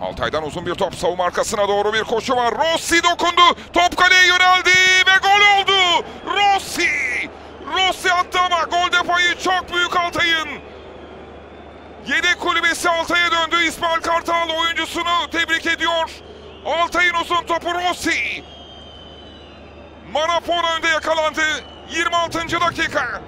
Altay'dan uzun bir top savunma arkasına doğru bir koşu var. Rossi dokundu. Top kaleye yöneldi ve gol oldu. Rossi. Rossi attı ama gol defayı çok büyük Altay'ın. Yedek kulübesi Altay'a döndü. İsmail Kartal oyuncusunu tebrik ediyor. Altay'ın uzun topu Rossi. Marafon önde yakalandı. 26. dakika.